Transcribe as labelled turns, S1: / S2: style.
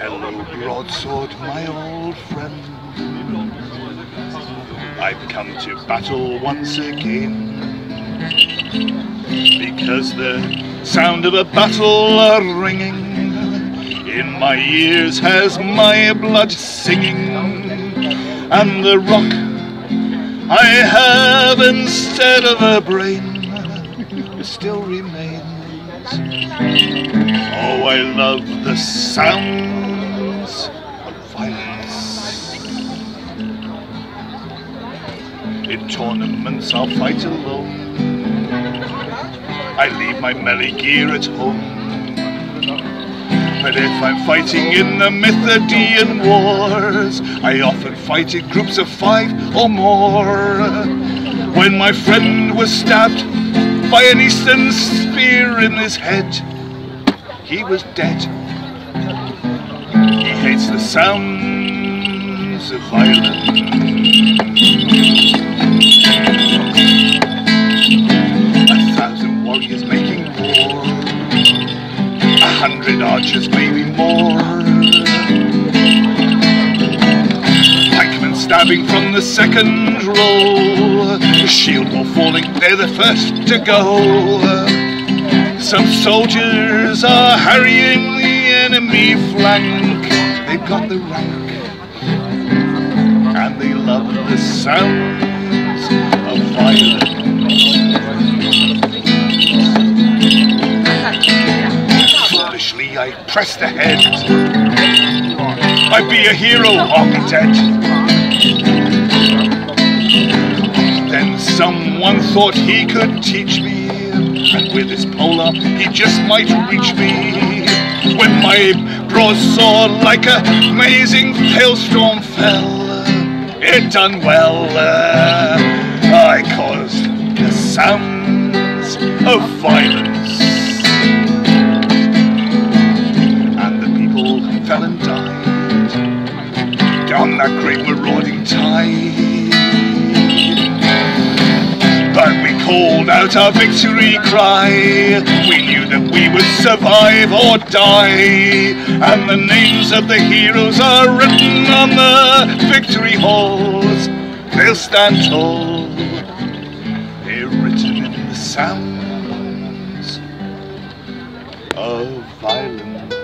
S1: Hello, broadsword, my old friend. I've come to battle once again. Because the sound of a battle a ringing in my ears has my blood singing, and the rock I have instead of a brain still remains. Oh, I love the sounds of violence. In tournaments I'll fight alone. I leave my melee gear at home. But if I'm fighting in the Mythodean wars, I often fight in groups of five or more. When my friend was stabbed by an eastern spear in his head, he was dead. He hates the sounds of violence. A thousand warriors making war, a hundred archers, maybe more. Stabbing from the second row, the shield wall falling, they're the first to go. Some soldiers are harrying the enemy flank. They've got the rank and they love the sounds of violence. Foolishly I pressed ahead. I'd be a hero architect. Someone thought he could teach me and with his pole he just might reach me. When my broadsword like a amazing hailstorm fell, it done well. I caused the sounds of violence, and the people fell and died on that great marauding tide. Called out our victory cry. We knew that we would survive or die. And the names of the heroes are written on the victory halls. They'll stand tall. They're written in the sounds of violence.